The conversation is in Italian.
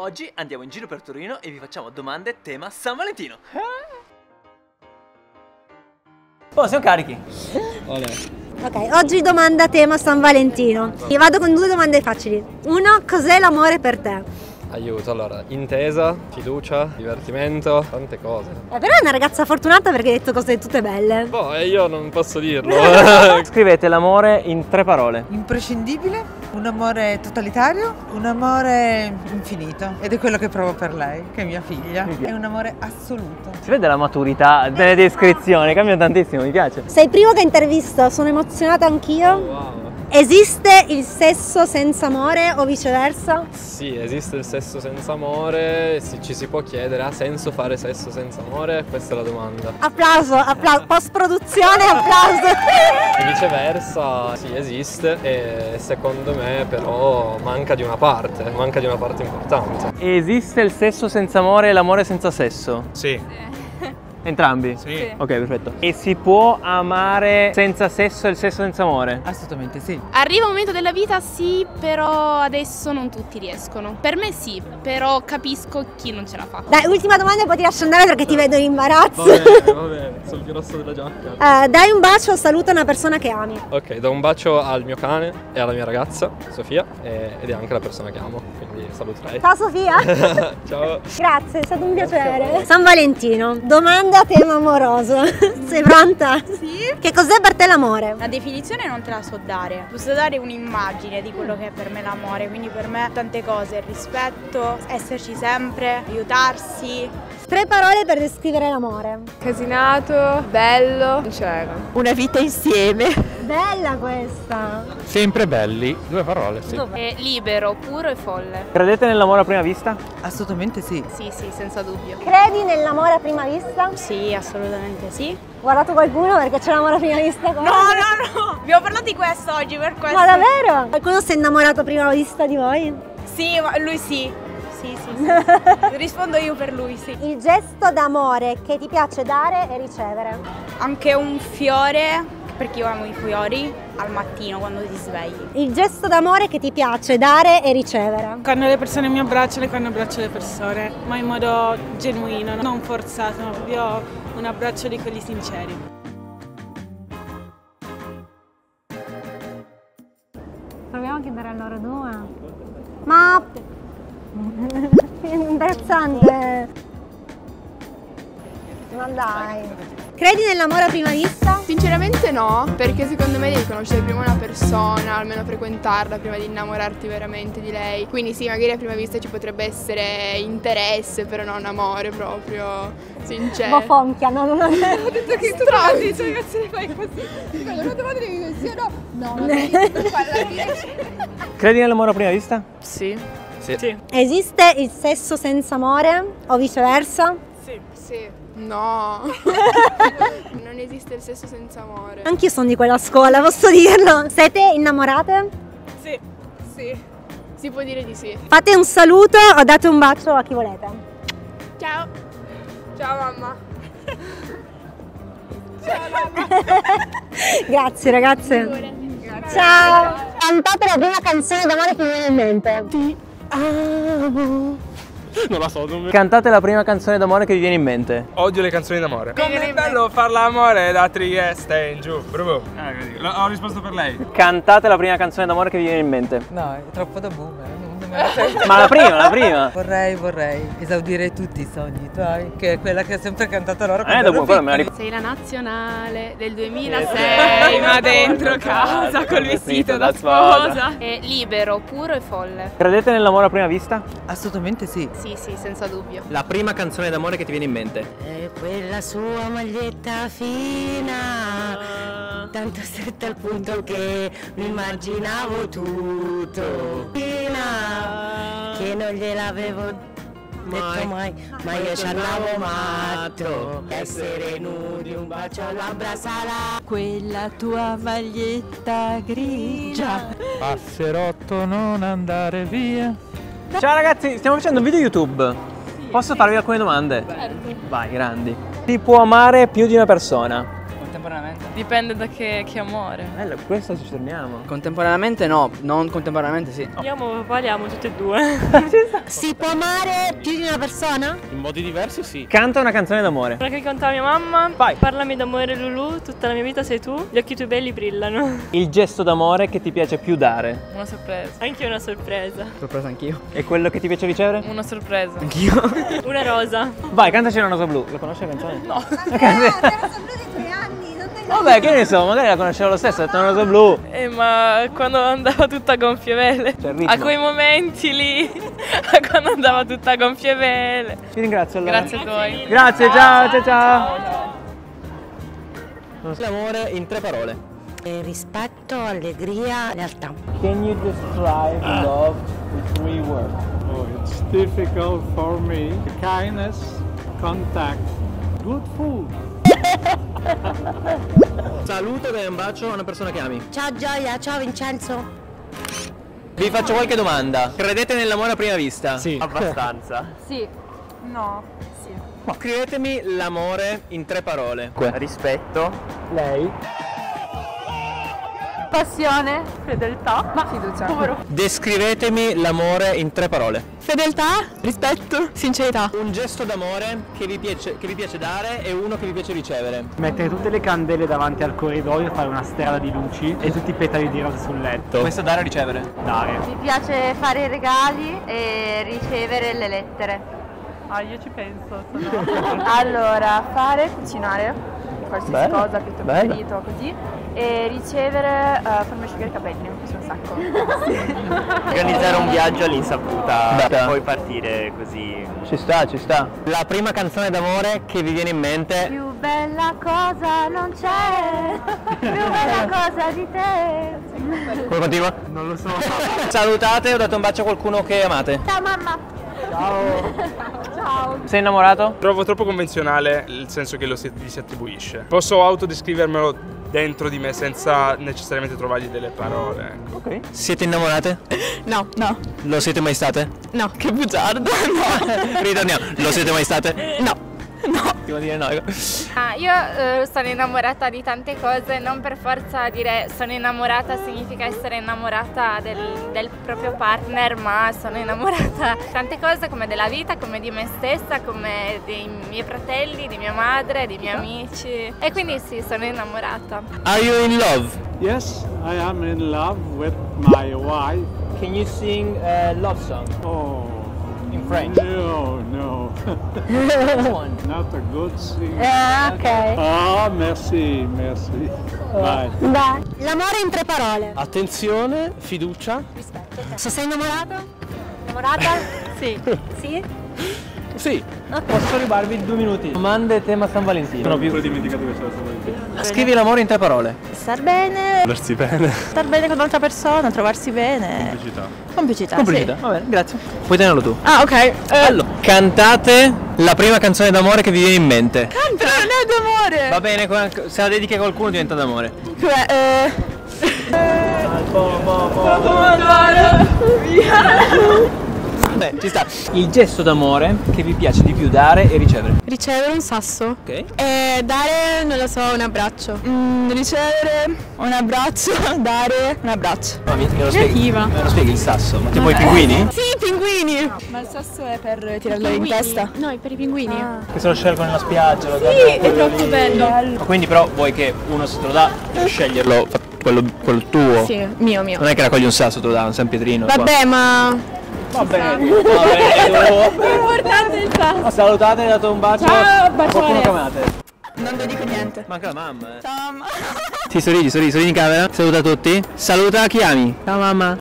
Oggi andiamo in giro per Torino e vi facciamo domande tema San Valentino. Oh, siamo carichi. Ok, oggi domanda tema San Valentino. Io vado con due domande facili. Uno, cos'è l'amore per te? Aiuto, allora, intesa, fiducia, divertimento, tante cose. Eh, però è una ragazza fortunata perché hai detto cose tutte belle. Boh, e io non posso dirlo. Scrivete l'amore in tre parole. Imprescindibile, un amore totalitario, un amore infinito ed è quello che provo per lei, che è mia figlia. È un amore assoluto. Si vede la maturità delle descrizioni, cambia tantissimo, mi piace. Sei il primo che intervisto, sono emozionata anch'io. wow. Esiste il sesso senza amore o viceversa? Sì, esiste il sesso senza amore, sì, ci si può chiedere, ha senso fare sesso senza amore? Questa è la domanda. Applauso, applauso, post produzione, applauso. E viceversa, sì, esiste e secondo me però manca di una parte, manca di una parte importante. Esiste il sesso senza amore e l'amore senza sesso? Sì, Entrambi? sì. Ok, perfetto. E si può amare senza sesso e il sesso senza amore? Assolutamente sì. Arriva un momento della vita sì, però adesso non tutti riescono. Per me sì, però capisco chi non ce la fa. Dai, ultima domanda e poi ti lascio andare perché ti vedo in imbarazzo. Va bene, va bene, sul più rosso della giacca. Eh, dai un bacio, saluta una persona che ami. Ok, do un bacio al mio cane e alla mia ragazza, Sofia, e- ed è anche la persona che amo, quindi saluterei. Ciao Sofia. Ciao. Grazie, è stato un piacere. San Valentino, domanda a tema amoroso. Sei pronta? Sì. Che cos'è per te l'amore? La definizione non te la so dare, posso dare un'immagine di quello che è per me l'amore, quindi per me tante cose, il rispetto, esserci sempre, aiutarsi. Tre parole per descrivere l'amore. Casinato, bello, sincero. Una vita insieme. Bella questa. Sempre belli, due parole, sì. È libero, puro e folle. Credete nell'amore a prima vista? Assolutamente sì. Sì, sì, senza dubbio. Credi nell'amore a prima vista? Sì, assolutamente sì. Guardato qualcuno perché c'è l'amore a prima vista qua? No, no, no, abbiamo parlato di questo oggi per questo. Ma davvero? Qualcuno si è innamorato a prima vista di voi? Sì, ma lui sì. Sì, sì, sì. Rispondo io per lui, sì. Il gesto d'amore che ti piace dare e ricevere. Anche un fiore, perché io amo i fiori, al mattino quando ti svegli. Il gesto d'amore che ti piace dare e ricevere. Quando le persone mi abbracciano e quando abbraccio le persone, ma in modo genuino, non forzato, ma proprio un abbraccio di quelli sinceri. Proviamo a chiedere a loro due. Ma... imbarazzante. Ma dai. Credi nell'amore a prima vista? Sinceramente no, perché secondo me devi conoscere prima una persona, almeno frequentarla prima di innamorarti veramente di lei. Quindi sì, magari a prima vista ci potrebbe essere interesse, però non amore proprio sincero. Bofonchia, no? Non ho detto che stronzi, cioè cazzo ne fai così? Quando domanda devi sì o no? No, non Credi nell'amore a prima vista? Sì. Sì. Esiste il sesso senza amore o viceversa? Sì. No. non esiste il sesso senza amore. Anch'io sono di quella scuola, posso dirlo. Siete innamorate? Sì. Sì. Si può dire di sì. Fate un saluto o date un bacio a chi volete. Ciao. Ciao mamma. Grazie ragazze. Ciao. Cantate la prima canzone d'amore che mi viene in mente. Non la so, non mi... Cantate la prima canzone d'amore che vi viene in mente. Odio le canzoni d'amore. Come è bello far l'amore da Trieste in giù. Bravo. Eh, ho risposto per lei. Cantate la prima canzone d'amore che vi viene in mente. No, è troppo da boomer. Ma la prima, la prima. Vorrei, vorrei esaudire tutti i sogni tuoi, che è quella che ho sempre cantato loro Eh, dopo ero quello me la. Sei la nazionale del 2006, ma dentro casa col vestito da sposa. È libero, puro e folle. Credete nell'amore a prima vista? Assolutamente sì. Sì, sì, senza dubbio. La prima canzone d'amore che ti viene in mente. E quella sua maglietta fina, tanto stretta al punto che mi immaginavo tutto. Che non gliel'avevo detto mai, ma io ci andavo matto. Essere nudi, un bacio a labbra sarà. Quella tua maglietta grigia. Passerotto non andare via. Ciao ragazzi, stiamo facendo un video YouTube. Posso farvi alcune domande? Certo. Vai, grandi. Si può amare più di una persona? Contemporaneamente? Dipende da che, che amore. Bello, questo ci torniamo. Contemporaneamente no, non contemporaneamente sì. Io amo papà, li amo tutti e due. Si può amare più di una persona? In modi diversi sì. Canta una canzone d'amore. Quella che cantava mia mamma. Vai. Parlami d'amore Lulu, tutta la mia vita sei tu. Gli occhi tuoi belli brillano. Il gesto d'amore che ti piace più dare. Una sorpresa. Anche una sorpresa. Sorpresa anch'io. E quello che ti piace ricevere? Una sorpresa. Anch'io. Una rosa. Vai, cantaci una rosa blu. La conosci la canzone? No. Vabbè, che ne so, magari la conoscevo lo stesso, ho detto rosa blu. Eh, ma quando andava tutta a gonfie vele. A quei momenti lì. quando andava tutta a gonfie vele. Ti ringrazio allora. Grazie a voi. Grazie, ciao, ciao, ciao. L'amore in tre parole. Rispetto, allegria, lealtà. Can you describe love in three words? Oh, it's difficult for me. Kindness, contact, good food. Saluto e un bacio a una persona che ami. Ciao Gioia, ciao Vincenzo. Vi faccio qualche domanda. Credete nell'amore a prima vista? Sì. Abbastanza. Sì. No. Sì. Scrivetemi l'amore in tre parole. Rispetto. Lei. Passione, fedeltà, ma fiducia. Descrivetemi l'amore in tre parole. Fedeltà, rispetto, sincerità. Un gesto d'amore che vi piace, che vi piace dare e uno che vi piace ricevere. Mettere tutte le candele davanti al corridoio, fare una strada di luci e tutti i petali di rosa sul letto. Questo dare o ricevere? Dare. Mi piace fare i regali e ricevere le lettere. Ah, io ci penso. Allora, fare, cucinare, qualsiasi Bello, cosa che tu bello. preferito, così. E ricevere, eh, farmi asciugare i capelli, mi piace un sacco. Organizzare un viaggio all'insaputa per poi partire così. Ci sta, ci sta. La prima canzone d'amore che vi viene in mente. Più bella cosa non c'è, più bella cosa di te. Come continua? Non lo so. Salutate, ho dato un bacio a qualcuno che amate. Ciao mamma. Ciao. Sei innamorato? Trovo troppo convenzionale il senso che lo si, gli si attribuisce. Posso autodescrivermelo dentro di me senza necessariamente trovargli delle parole. ecco. Ok. Siete innamorate? No, no, Lo siete mai state? no, che bugiardo. No. Ritorniamo. Lo siete mai state? No. No. Devo dire no. Ah, io eh, sono innamorata di tante cose, non per forza dire sono innamorata significa essere innamorata del, del proprio partner, ma sono innamorata di tante cose come della vita, come di me stessa, come dei miei fratelli, di mia madre, dei miei amici. E quindi sì, sono innamorata. Are you in love? Yes, I am in love with my wife. Can you sing a love song? Oh. In French? No, no. One. Not a good singer. Ah, ok. Ah, merci, merci. Bye. Dai. L'amore in tre parole. Attenzione, fiducia. Se sei innamorato? Innamorata? Sì. Sì? Sì. Posso rubarvi due minuti? Domande tema San Valentino. Sono più dimenticato che c'era San Valentino. Scrivi l'amore in tre parole. Star bene, Volersi bene. star bene con un'altra persona, trovarsi bene. Complicità. Complicità. Complicità. Va bene, grazie. Puoi tenerlo tu. Sì. Ah, ok. Eh, Allora, cantate la prima canzone d'amore che vi viene in mente. Canta, non è d'amore. Va bene, se la dedichi a qualcuno diventa d'amore. Cioè, eh. Beh, ci sta. Il gesto d'amore che vi piace di più dare e ricevere. Ricevere un sasso. Ok. E dare, non lo so, un abbraccio. Mm, ricevere un abbraccio, dare un abbraccio. Ma mi, me lo spieghi? Creativa. Me lo spieghi il sasso? Ma tipo i pinguini? Sì, i pinguini. Ma il sasso è per tirarlo in testa? No, è per i pinguini. Che se lo scelgono nella spiaggia, lo Sì, è troppo lì. bello. Quindi però vuoi che uno se te lo dà, devi sceglierlo, quello, quello tuo. Sì, mio, mio. Non è che raccogli un sasso, te lo dà un San Pietrino. qua. Vabbè, ma... Va bene, va bene. L'importante è il sasso. Salutate, dato un bacio. Ciao, bacione. Non vi dico niente. Manca la mamma, eh. Ciao, mamma. Sì, sorridi, sorridi, sorridi in camera. Saluta tutti. Saluta chi ami. Ciao mamma.